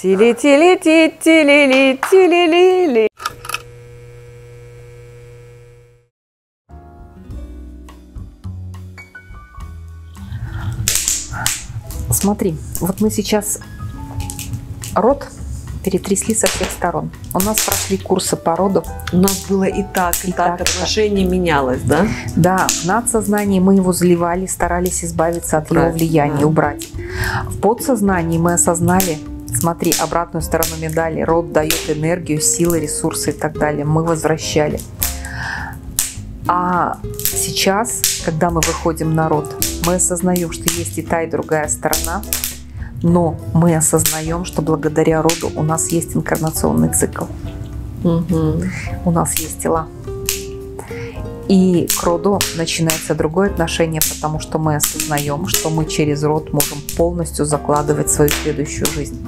Тили-тили-ти-тили-ли-тили-ли-ли. Смотри, вот мы сейчас рот перетрясли со всех сторон. У нас прошли курсы по роду. У нас было и так, и, И так, так, и так. отношение менялось, да? Да, в надсознании мы его заливали, старались избавиться от его Убрать, влияния, да. убрать. В подсознании мы осознали, смотри, обратную сторону медали, род дает энергию, силы, ресурсы и так далее. Мы возвращали. А сейчас, когда мы выходим на род, мы осознаем, что есть и та, и другая сторона, но мы осознаем, что благодаря роду у нас есть инкарнационный цикл Мгм. у нас есть тела. И к роду начинается другое отношение, потому что мы осознаем, что мы через род можем полностью закладывать свою следующую жизнь.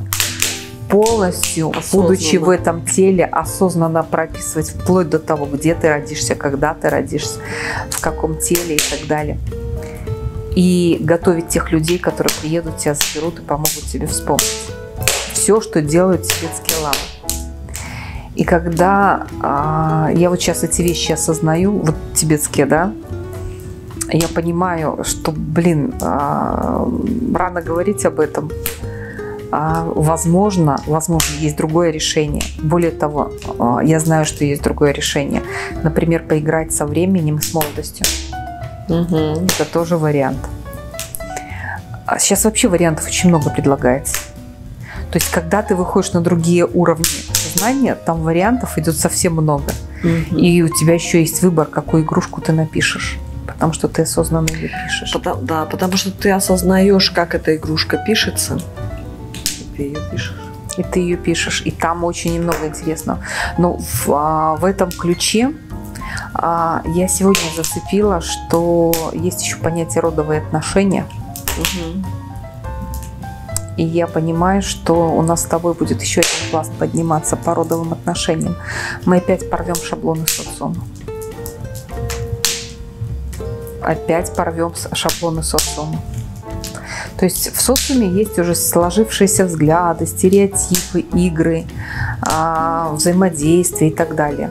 Полностью, Осознанно. будучи в этом теле, осознанно прописывать вплоть до того, где ты родишься, когда ты родишься, в каком теле и так далее. И готовить тех людей, которые приедут, тебя заберут и помогут тебе вспомнить. Все, что делают тибетские ламы. И когда а, я вот сейчас эти вещи осознаю, вот тибетские, да, я понимаю, что, блин, а, рано говорить об этом. А, возможно, возможно, есть другое решение. Более того, а, я знаю, что есть другое решение. Например, поиграть со временем и с молодостью. Мгм. Это тоже вариант. А Сейчас вообще вариантов очень много предлагается. То есть, когда ты выходишь на другие уровни сознания, там вариантов идет совсем много. Мгм. И у тебя еще есть выбор, какую игрушку ты напишешь. Потому что ты осознанно ее пишешь. Потому- да, потому что ты осознаешь, как эта игрушка пишется. Ты ее пишешь. И ты ее пишешь. И там очень немного интересного. Но в, а, в этом ключе а, я сегодня зацепила, что есть еще понятие родовые отношения. Мгм. И я понимаю, что у нас с тобой будет еще один пласт подниматься по родовым отношениям. Мы опять порвем шаблоны социума. Опять порвем с- шаблоны социума. То есть в социуме есть уже сложившиеся взгляды, стереотипы, игры, а, взаимодействие и так далее.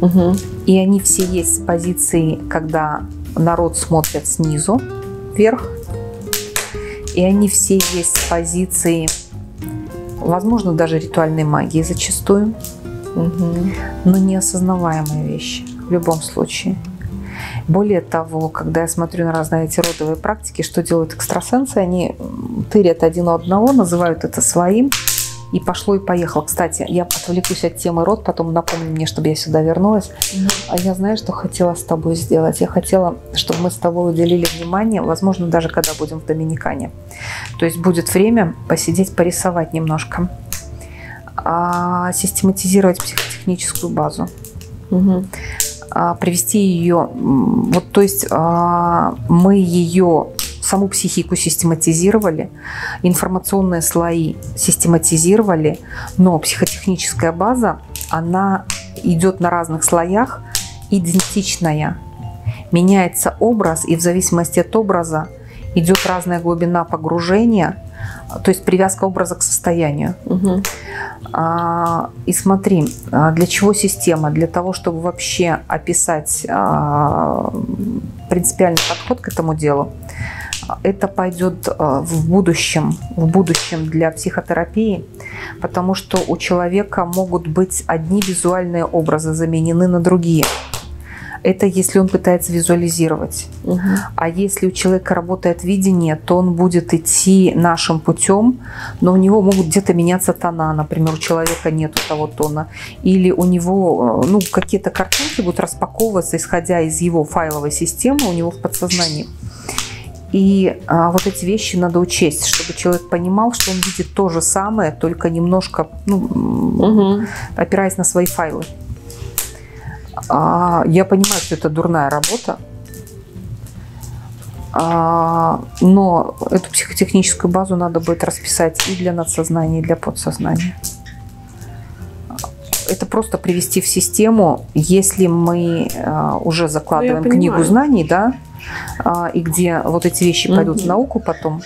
Мгм. И они все есть с позиции, когда народ смотрит снизу вверх. И они все есть с позиции, возможно, даже ритуальной магии зачастую, Мгм. но неосознаваемые вещи в любом случае. Более того, когда я смотрю на разные эти родовые практики, что делают экстрасенсы, они тырят один у одного, называют это своим, и пошло и поехало. Кстати, я отвлекусь от темы род, потом напомни мне, чтобы я сюда вернулась. А я знаю, что хотела с тобой сделать. Я хотела, чтобы мы с тобой уделили внимание, возможно, даже когда будем в Доминикане. То есть будет время посидеть, порисовать немножко, а, систематизировать психотехническую базу, а, привести ее, вот то есть а, мы ее саму психику систематизировали, информационные слои систематизировали, но психотехническая база, она идет на разных слоях, идентичная. Меняется образ, и в зависимости от образа идет разная глубина погружения, то есть привязка образа к состоянию. Мгм. А, И смотри, а, для чего система? Для того, чтобы вообще описать а, принципиальный подход к этому делу. Это пойдет а, в будущем, в будущем для психотерапии, потому что у человека могут быть одни визуальные образы заменены на другие. Это если он пытается визуализировать. Мгм. А если у человека работает видение, то он будет идти нашим путем, но у него могут где-то меняться тона, например, у человека нет того тона, или у него э, ну, какие-то картинки будут распаковываться, исходя из его файловой системы у него в подсознании. И а, вот эти вещи надо учесть, чтобы человек понимал, что он видит то же самое, только немножко ну, Мгм. опираясь на свои файлы. А, я понимаю, что это дурная работа, а, но эту психотехническую базу надо будет расписать и для надсознания, и для подсознания. Это просто привести в систему, если мы а, уже закладываем Ну, книгу знаний, да, а, и где вот эти вещи пойдут в науку потом,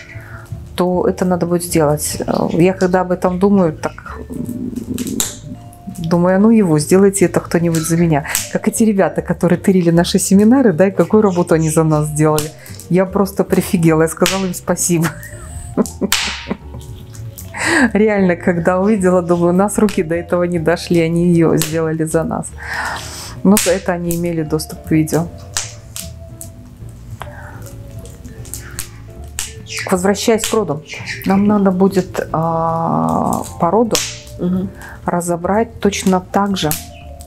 то это надо будет сделать. Я когда об этом думаю, так думаю, «А ну его, сделайте это кто-нибудь за меня. Как эти ребята, которые тырили наши семинары, да, и какую работу они за нас сделали. Я просто прифигела, я сказала им спасибо. Реально, когда увидела, думаю, у нас руки до этого не дошли, они ее сделали за нас. Но за это они имели доступ к видео. Возвращаясь к роду, нам надо будет э, по роду угу. Разобрать точно так же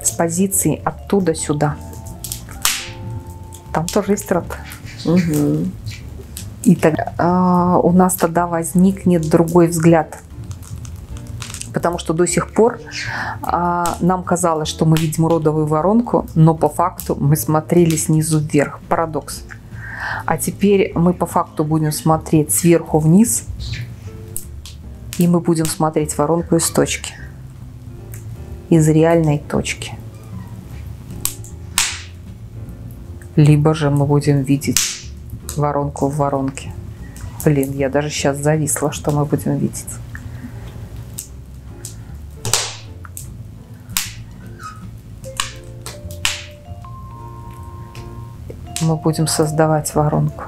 с позиции оттуда сюда. Там тоже есть род. Угу. И тогда э, у нас тогда возникнет другой взгляд. Потому что до сих пор э, нам казалось, что мы видим родовую воронку, но по факту мы смотрели снизу вверх. Парадокс. А теперь мы по факту будем смотреть сверху вниз, и мы будем смотреть воронку из точки, из реальной точки. Либо же мы будем видеть воронку в воронке. Блин, я даже сейчас зависла, что мы будем видеть. Мы будем создавать воронку.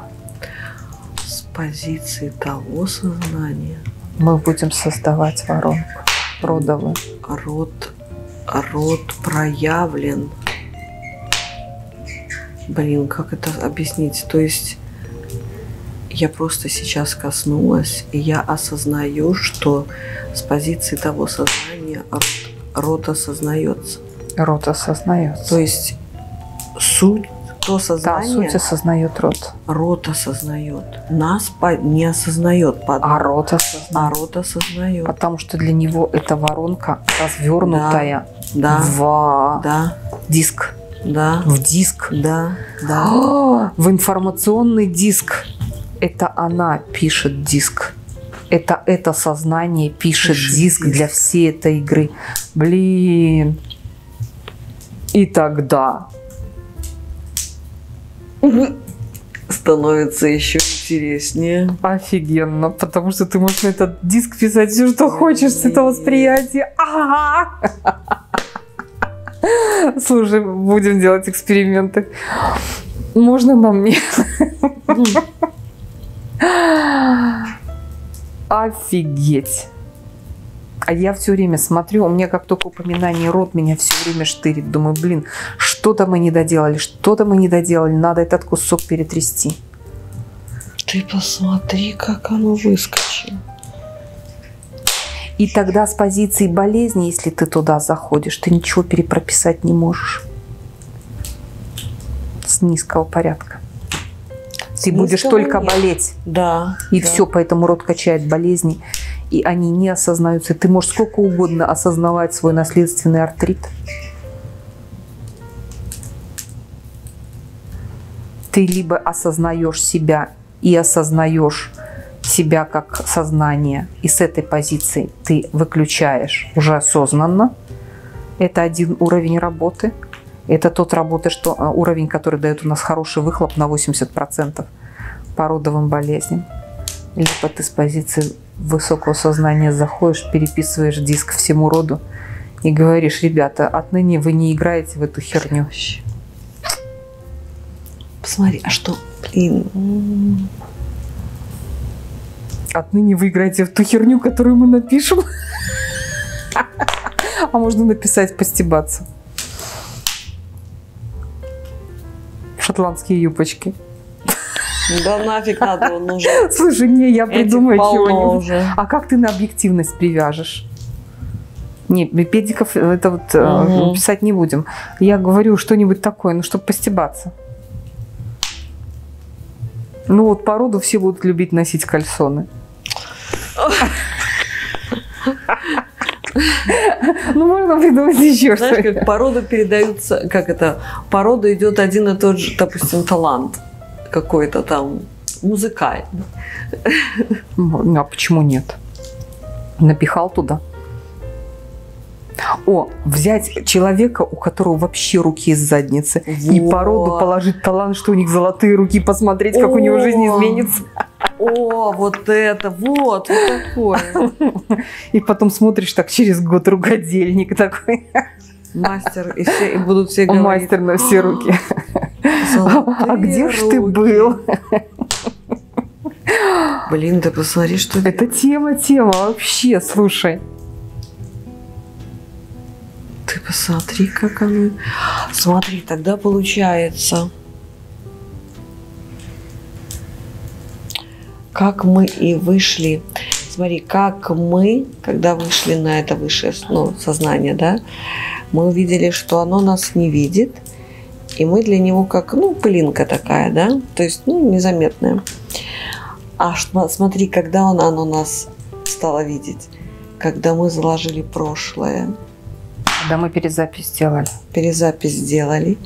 С позиции того сознания. Мы будем создавать воронку родовую. Род, род проявлен. Блин, как это объяснить? То есть я просто сейчас коснулась, и я осознаю, что с позиции того сознания род, род осознается. Род осознается. То есть суть то сознание... Да, суть осознает род. Род осознает. Нас не осознает. Под... А род осознает. А род осознает. Потому что для него эта воронка развернутая да, в да, диск. Да. В диск. Да. да. в информационный диск. Это она пишет диск. Это это сознание пишет, пишет диск, диск для всей этой игры. Блин. И тогда становится еще интереснее. Офигенно, потому что ты можешь на этот диск писать все, что хочешь с этого восприятия. Слушай, будем делать эксперименты. Можно на мне? Офигеть. А я все время смотрю, у меня как только упоминание рот меня все время штырит. Думаю, блин, что-то мы не доделали, что-то мы не доделали, надо этот кусок перетрясти. Ты посмотри, как оно выскочило. И тогда с позиции болезни, если ты туда заходишь, ты ничего перепрописать не можешь. С низкого порядка. Ты будешь только нет. болеть. Да. И да. все, поэтому рот качает болезни и они не осознаются. Ты можешь сколько угодно осознавать свой наследственный артрит. Ты либо осознаешь себя и осознаешь себя как сознание, и с этой позиции ты выключаешь уже осознанно. Это один уровень работы. Это тот работы, что, э, уровень, который дает у нас хороший выхлоп на 80% по родовым болезням. Либо ты с позиции высокого сознания заходишь, переписываешь диск всему роду и говоришь, ребята, отныне вы не играете в эту херню. Посмотри, а что, блин, Отныне вы играете в ту херню, которую мы напишем. А можно написать постебаться. Шотландские юбочки. Да нафиг надо, он уже. Слушай, не, я придумаю чего-нибудь. А как ты на объективность привяжешь? Не, педиков это вот угу. писать не будем. Я говорю что-нибудь такое, ну, чтобы постебаться. Ну, вот породу все будут любить носить кальсоны. Ну, можно придумать еще что Знаешь, как порода передаются, как это, порода идет один и тот же, допустим, талант какой-то там музыкальный. А почему нет? Напихал туда. О, взять человека, у которого вообще руки из задницы, вот. и породу положить талант, что у них золотые руки, посмотреть, как О. у него жизнь изменится. О, вот это, вот, вот такое. И потом смотришь так через год ругодельник такой. Мастер, и, все, и будут все говорить. Мастер на все руки. А где ж ты был? Блин, ты посмотри, что Это тема, тема вообще, слушай. Ты посмотри, как оно. Смотри, тогда получается. Как мы и вышли. Смотри, как мы, когда вышли на это высшее ну, сознание, да, мы увидели, что оно нас не видит, и мы для него как, ну, пылинка такая, да, то есть, ну, незаметная. А смотри, когда он, оно нас стало видеть, когда мы заложили прошлое, Да, мы перезапись сделали. перезапись сделали,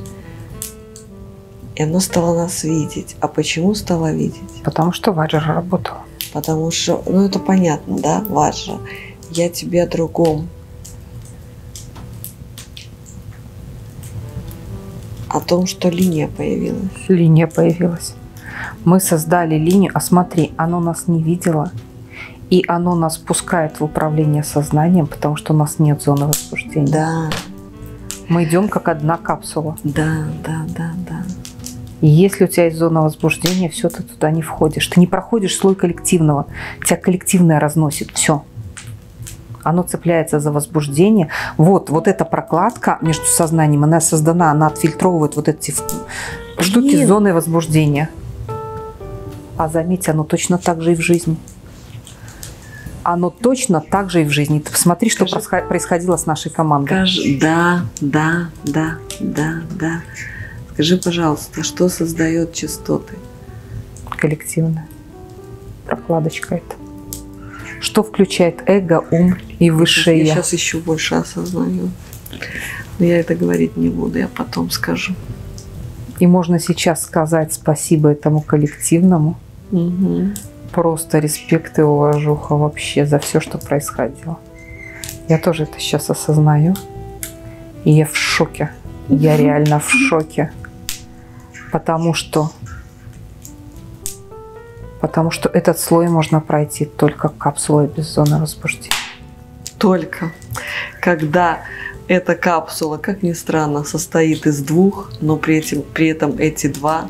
и оно стало нас видеть. А почему стало видеть? Потому что Ваджра работал. Потому что, ну это понятно, да, Ваджа, я тебе о другом. О том, что линия появилась. Линия появилась. Мы создали линию, а смотри, оно нас не видело, и оно нас пускает в управление сознанием, потому что у нас нет зоны возбуждения. Да, Мы идем как одна капсула. да, да, да, да. И если у тебя есть зона возбуждения, все, ты туда не входишь. Ты не проходишь слой коллективного. Тебя коллективное разносит. Все. Оно цепляется за возбуждение. Вот, вот эта прокладка между сознанием, она создана, она отфильтровывает вот эти штуки Блин. с зоной возбуждения. А заметь, оно точно так же и в жизни. Оно точно так же и в жизни. Ты посмотри, что Скажи- происход- происходило с нашей командой. Скажи, да, да, да, да, да. Скажи, пожалуйста, что создает частоты? коллективная. Прокладочка это. Что включает эго, ум и высшее я я? сейчас еще больше осознаю. Но я это говорить не буду, я потом скажу. И можно сейчас сказать спасибо этому коллективному. Мгм. Просто респект и уважуха вообще за все, что происходило. Я тоже это сейчас осознаю. И я в шоке. Я реально в шоке. Потому что Потому что этот слой можно пройти только капсулой без зоны возбуждения. Только когда эта капсула, как ни странно, состоит из двух, но при, этом при этом эти два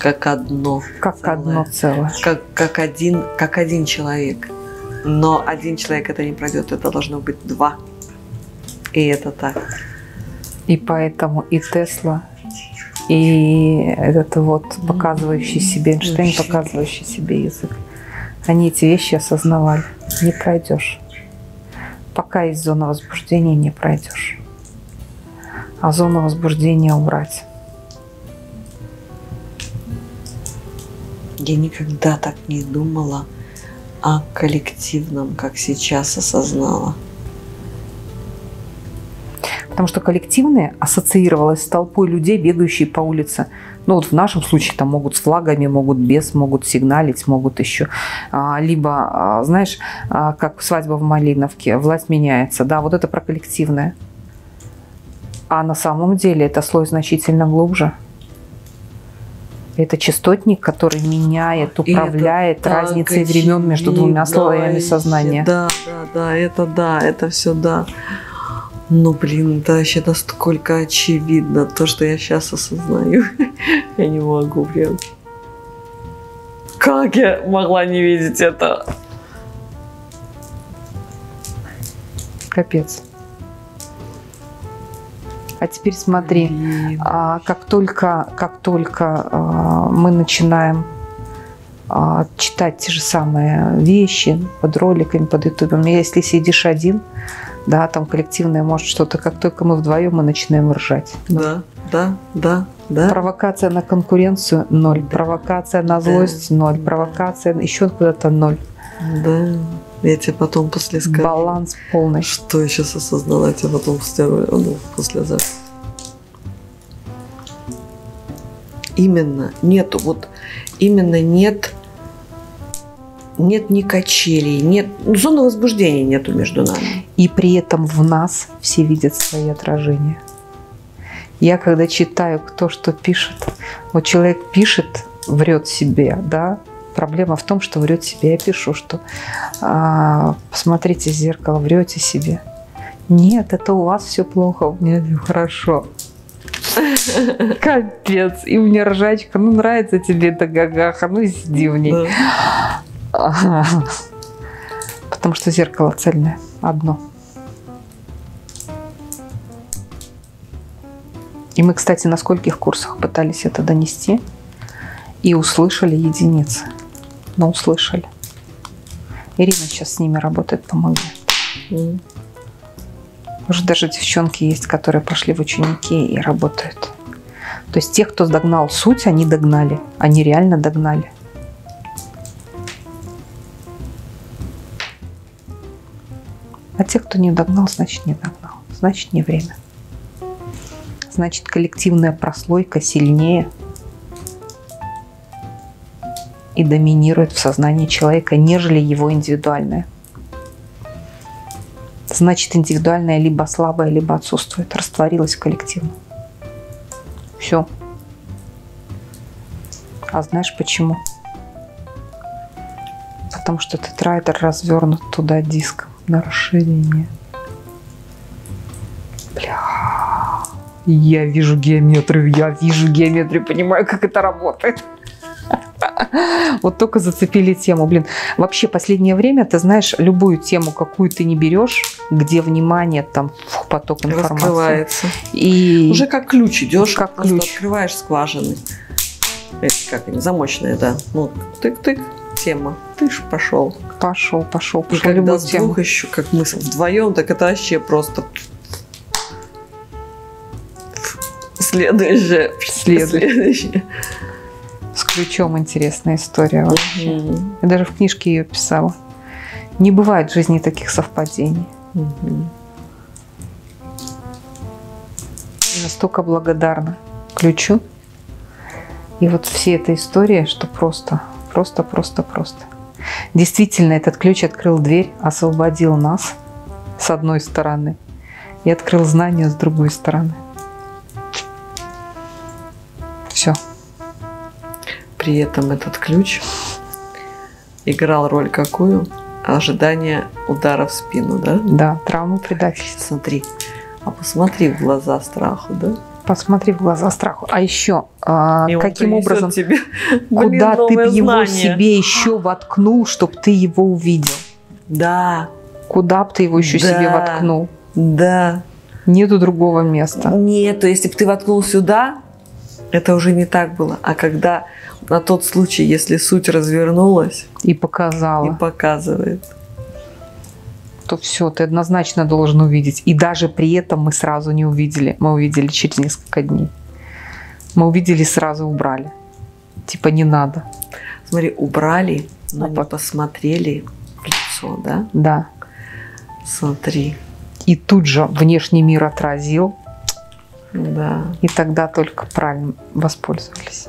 как одно. Как целое. одно целое. Как, как, один, как один человек. Но один человек это не пройдет, это должно быть два. И это так. И поэтому и Тесла, и этот вот показывающий себе Эйнштейн, показывающий себе язык, они эти вещи осознавали. Не пройдешь. Пока есть зона возбуждения, не пройдешь. А зону возбуждения убрать. Я никогда так не думала о коллективном, как сейчас осознала. Потому что коллективное ассоциировалось с толпой людей, бегающей по улице. Ну вот в нашем случае там могут с флагами, могут без, могут сигналить, могут еще. А, либо, а, знаешь, а, как свадьба в Малиновке, власть меняется. Да, вот это про коллективное. А на самом деле это слой значительно глубже. Это частотник, который меняет, это управляет так разницей времен между двумя слоями сознания. Да, да, да, это да, это все да. Ну, блин, это вообще настолько очевидно, то, что я сейчас осознаю. Я не могу, прям. Как я могла не видеть это? Капец. А теперь смотри. Блин. А как только, как только а, мы начинаем а, читать те же самые вещи под роликами, под ютубом, если сидишь один, да, там коллективное может что-то, как только мы вдвоем, мы начинаем ржать. Да, да, да, да. Провокация на конкуренцию – ноль. Провокация на злость – ноль. Провокация еще куда-то – ноль. Да. Я тебе потом после скажу. Баланс полный. Что я сейчас осознала, я тебе потом после, ну, после записи. Именно, нету, вот именно нет, нет ни качелей, нет, ну, зоны возбуждения нету между нами. И при этом в нас все видят свои отражения. Я когда читаю, кто что пишет, вот человек пишет, врет себе, да, проблема в том, что врет себе. Я пишу, что а, посмотрите в зеркало, врете себе. Нет, это у вас все плохо, у меня все хорошо. Капец. И у меня ржачка. Ну, нравится тебе это гагаха. Ну, сиди в ней. Да. Потому что зеркало цельное. Одно. И мы, кстати, на скольких курсах пытались это донести. И услышали единицы. Но услышали. Ирина сейчас с ними работает, помогает. Уже даже девчонки есть, которые пошли в ученики и работают. То есть тех, кто догнал суть, они догнали. Они реально догнали. А тех, кто не догнал, значит не догнал. Значит не время. Значит коллективная прослойка сильнее и доминирует в сознании человека, нежели его индивидуальная. Значит, индивидуальная либо слабая, либо отсутствует, растворилась в коллективном. Все. А знаешь почему? Потому что тетрайдер развернут туда диском на расширение. Бля. Я вижу геометрию, я вижу геометрию, понимаю, как это работает. Вот только зацепили тему. Блин, вообще последнее время, ты знаешь, любую тему, какую ты не берешь, где внимание, там, фух, поток информации. Раскрывается. И Уже как ключ идешь, Как ключ. открываешь скважины. Эти как они, замочные, да. Ну, тык-тык, тема. Ты ж пошел. пошел, пошел, И пошел. когда любую с двух еще, как мы вдвоем, так это вообще просто следующее. Следующее. Следующее. С ключом интересная история. вообще. Мгм. Я даже в книжке ее писала. Не бывает в жизни таких совпадений. И настолько благодарна ключу. И вот всей этой истории, что просто, просто, просто, просто. Действительно, этот ключ открыл дверь, освободил нас с одной стороны и открыл знания с другой стороны. Все. При этом этот ключ играл роль какую? Ожидание удара в спину, да? Да, травму предательства. Смотри, а посмотри в глаза страху, да? Посмотри в глаза страху. А еще, а, И каким образом, тебе, куда блин, ты б новое его себе еще воткнул, чтобы ты его увидел? Да, Куда бы ты его еще себе Да. воткнул? да. Нету другого места. Нет, то если бы ты воткнул сюда, это уже не так было. А когда на тот случай, если суть развернулась И и показала, показывает. То все, ты однозначно должен увидеть. И даже при этом мы сразу не увидели. Мы увидели через несколько дней. Мы увидели, сразу убрали. Типа не надо. Смотри, убрали, но А не посмотрели в лицо, да? Да. Смотри, И тут же внешний мир отразил. да. И тогда только правильно воспользовались.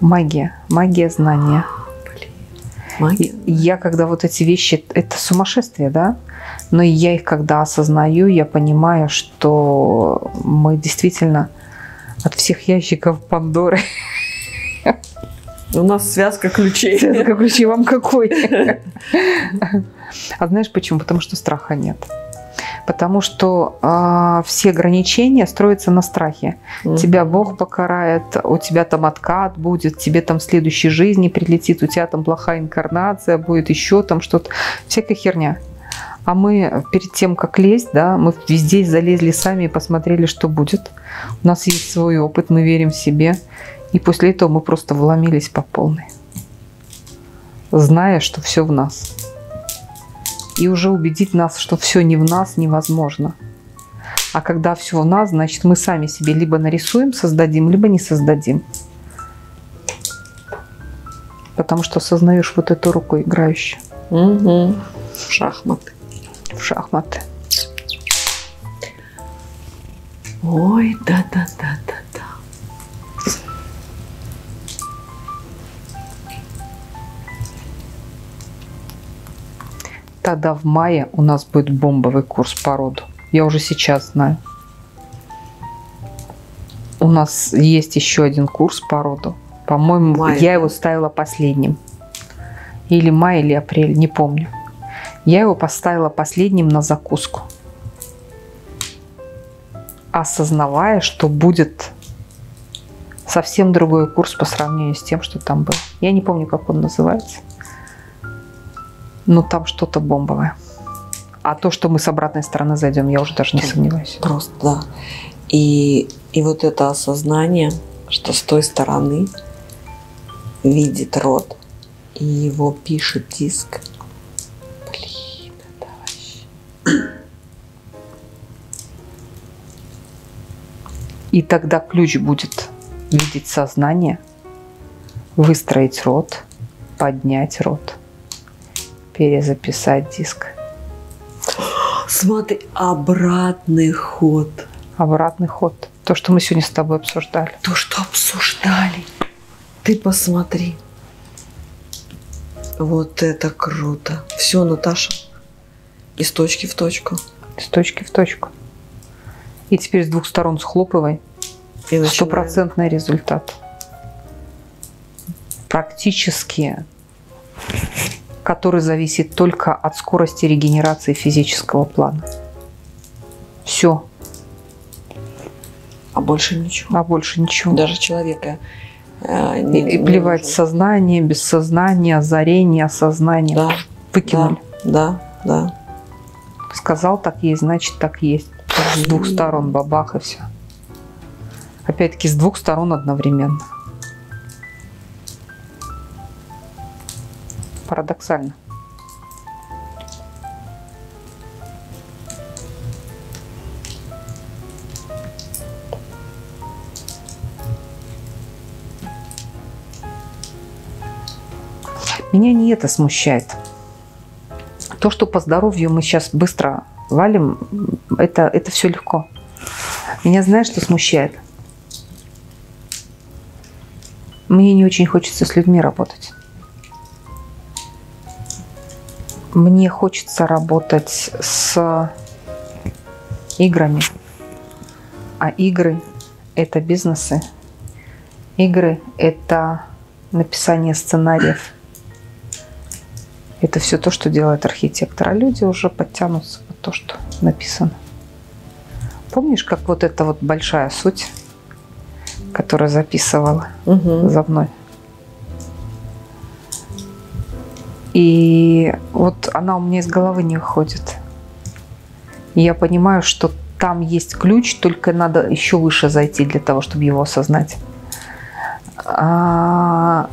Магия. Магия знания. Магия. Я когда вот эти вещи, это сумасшествие, да? Но я их когда осознаю, я понимаю, что мы действительно от всех ящиков Пандоры. У нас связка ключей. Связка ключей вам какой? А знаешь почему? Потому что страха нет. Потому что а, все ограничения строятся на страхе. Мгм. Тебя Бог покарает, у тебя там откат будет, тебе там в следующей жизни прилетит, у тебя там плохая инкарнация будет, еще там что-то. Всякая херня. А мы перед тем, как лезть, да, мы везде залезли сами и посмотрели, что будет. У нас есть свой опыт, мы верим в себе. И после этого мы просто вломились по полной. Зная, что все в нас. И уже убедить нас, что все не в нас, невозможно. А когда все в нас, значит, мы сами себе либо нарисуем, создадим, либо не создадим. Потому что осознаешь вот эту руку играющую Мгм. Шахматы. в шахматы. Ой, да-да-да-да-да. Тогда в мае у нас будет бомбовый курс по роду. Я уже сейчас знаю. У нас есть еще один курс по роду. По-моему, Май, я его ставила последним. Или май, или апрель, не помню. Я его поставила последним на закуску. Осознавая, что будет совсем другой курс по сравнению с тем, что там был. Я не помню, как он называется. Но там что-то бомбовое. А то, что мы с обратной стороны зайдем, я уже даже не сомневаюсь. Просто, да. И, и вот это осознание, что с той стороны видит рот, и его пишет диск. Блин, это вообще... И тогда ключ будет видеть сознание, выстроить рот, поднять рот, перезаписать диск. Смотри, обратный ход. Обратный ход. То, что мы сегодня с тобой обсуждали. То, что обсуждали. Ты посмотри. Вот это круто. Все, Наташа. Из точки в точку. С точки в точку. И теперь с двух сторон схлопывай. Стопроцентный результат. Практически, который зависит только от скорости регенерации физического плана. Все, А больше ничего. а больше ничего. Даже человека э, не, и плевать нужен. сознание, бессознание, озарение, осознание. Да, Выкинули. да, да. Сказал, так есть, значит, так есть. С двух сторон бабах и все. Опять-таки, с двух сторон одновременно. Парадоксально. Меня не это смущает. То, что по здоровью мы сейчас быстро валим, это, это все легко. Меня знаешь, что смущает? Мне не очень хочется с людьми работать. Мне хочется работать с играми. А игры – это бизнесы. Игры – это написание сценариев. Это все то, что делает архитектор. А люди уже подтянутся под то, что написано. Помнишь, как вот эта вот большая суть, которая записывала Мгм. за мной? И вот она у меня из головы не выходит. Я понимаю, что там есть ключ, только надо еще выше зайти для того, чтобы его осознать. А,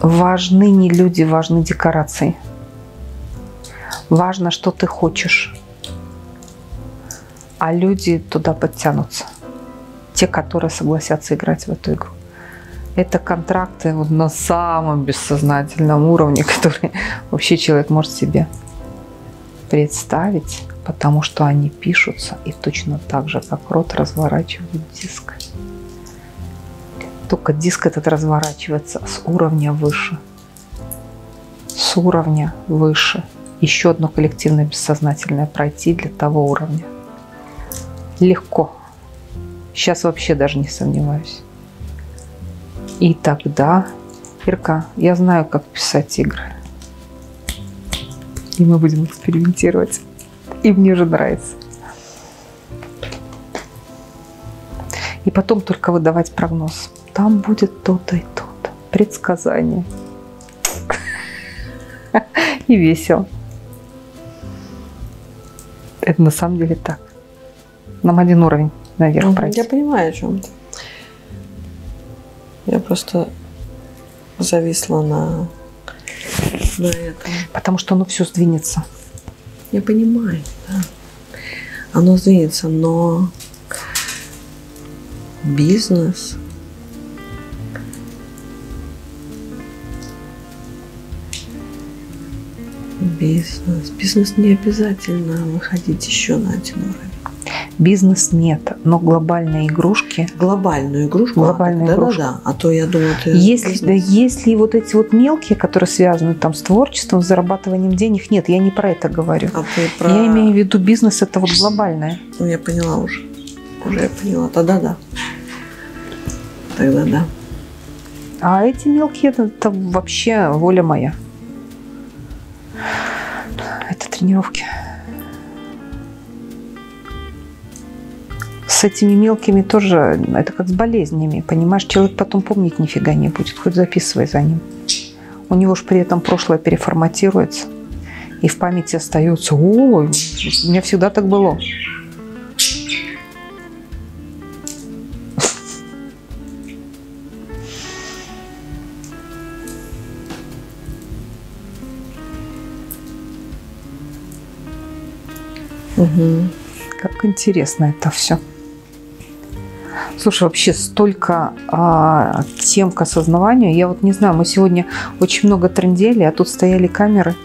Важны не люди, важны декорации. Важно, что ты хочешь. А люди туда подтянутся. Те, которые согласятся играть в эту игру. Это контракты вот на самом бессознательном уровне, который вообще человек может себе представить, потому что они пишутся и точно так же, как рот разворачивает диск. Только диск этот разворачивается с уровня выше. С уровня выше. Еще одно коллективное бессознательное пройти для того уровня. Легко. Сейчас вообще даже не сомневаюсь. И тогда, Ирка, я знаю, как писать игры. И мы будем экспериментировать. И мне уже нравится. И потом только выдавать прогноз. Там будет то-то и то-то. Предсказание. И весело. Это на самом деле так. Нам один уровень наверх Мгм. пройти. Я понимаю, о чем ты. Я просто зависла на, на этом. Потому что оно все сдвинется. Я понимаю, да. Оно сдвинется, но бизнес Бизнес. Бизнес не обязательно выходить еще на один уровень. Бизнес нет, но глобальные игрушки. Глобальную игрушку. Глобальную да, игрушку. Да, да, А то я думаю, ты Если, да, если вот эти вот мелкие, которые связаны там с творчеством, с зарабатыванием денег, нет, я не про это говорю. А ты про... Я имею в виду бизнес, это вот глобальное. Ну, я поняла уже. уже я поняла. Тогда да. Тогда да. А эти мелкие это, это вообще воля моя. Это тренировки. С этими мелкими тоже, это как с болезнями, понимаешь? Человек потом помнить нифига не будет, хоть записывай за ним. У него же при этом прошлое переформатируется. И в памяти остается, ой, у меня всегда так было. Угу. Как интересно это все. Слушай, вообще столько а, тем к осознаванию. Я вот не знаю, мы сегодня очень много трендели, а тут стояли камеры.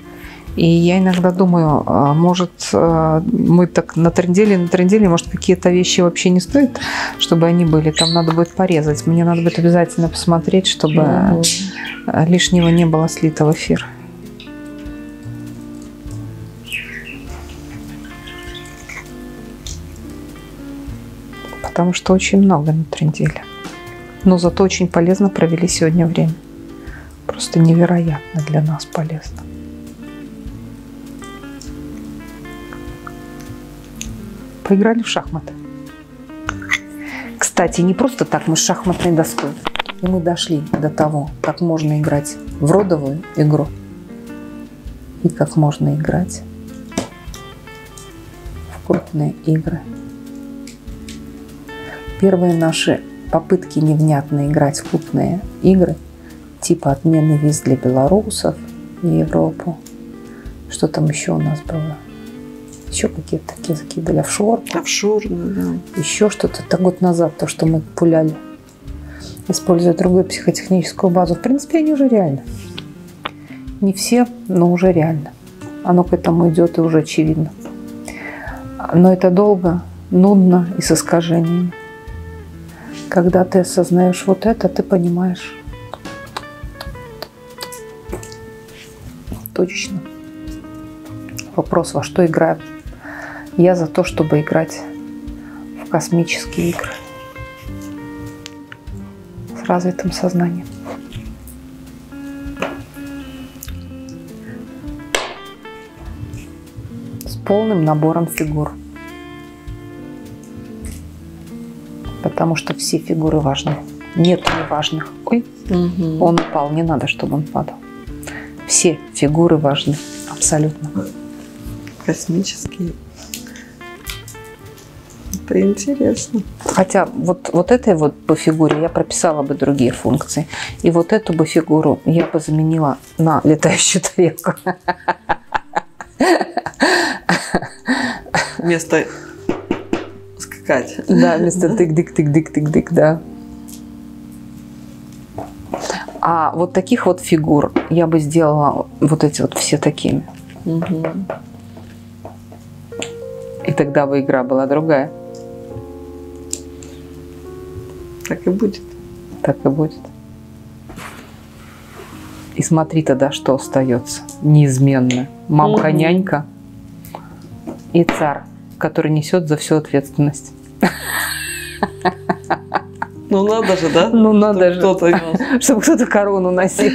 И я иногда думаю, а, может, а, мы так на трендели, на трендели, может, какие-то вещи вообще не стоит, чтобы они были. Там надо будет порезать. Мне надо будет обязательно посмотреть, чтобы лишнего не было слито в эфир. Потому что очень много на трендели. Но зато очень полезно провели сегодня время. Просто невероятно для нас полезно. Поиграли в шахматы. Кстати, не просто так мы с шахматной доской. И мы дошли до того, как можно играть в родовую игру и как можно играть в крупные игры. Первые наши попытки невнятно играть в крупные игры, типа отмены виз для белорусов в Европу. Что там еще у нас было? Еще какие-то такие закидали офшор. Офшорную, да. Еще что-то. Это год назад, то, что мы пуляли, используя другую психотехническую базу. В принципе, они уже реально. Не все, но уже реально. Оно к этому идет и уже очевидно. Но это долго, нудно и с искажениями. Когда ты осознаешь вот это, ты понимаешь. Точечно. Вопрос, во что играют. Я за то, чтобы играть в космические игры с развитым сознанием. С полным набором фигур. Потому что все фигуры важны. Нет неважных. Ой, Мгм. он упал, не надо, чтобы он падал. Все фигуры важны, абсолютно. Космические. Это интересно. Хотя вот, вот этой вот по фигуре я прописала бы другие функции. И вот эту бы фигуру я бы заменила на летающую тарелку. Вместо скакать. Да, вместо тык-дык-тык-дык-тык-дык, да. А вот таких вот фигур я бы сделала вот эти вот все такими. И тогда бы игра была другая. Так и будет. Так и будет. И смотри тогда, что остается неизменно. Мамка-нянька и царь, который несет за всю ответственность. Ну надо же, да? Ну, надо Чтобы же. Нес. Чтобы кто-то корону носил.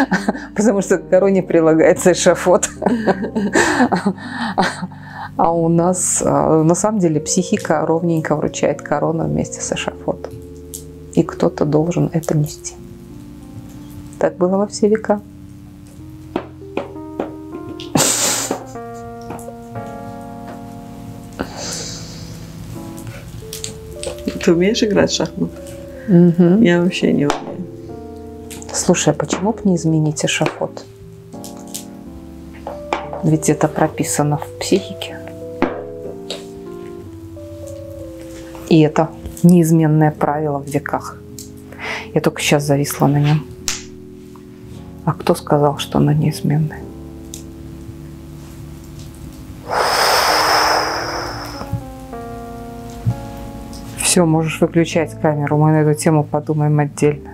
Потому что к короне прилагается эшафот. А у нас а, на самом деле психика ровненько вручает корону вместе с эшафотом. И кто-то должен это нести. Так было во все века. Ты умеешь играть в шахматы? Мгм. Я вообще не умею. Слушай, а почему бы не изменить эшафот? Ведь это прописано в психике. И это неизменное правило в веках. Я только сейчас зависла на нем. А кто сказал, что оно неизменное? Все, можешь выключать камеру. Мы на эту тему подумаем отдельно.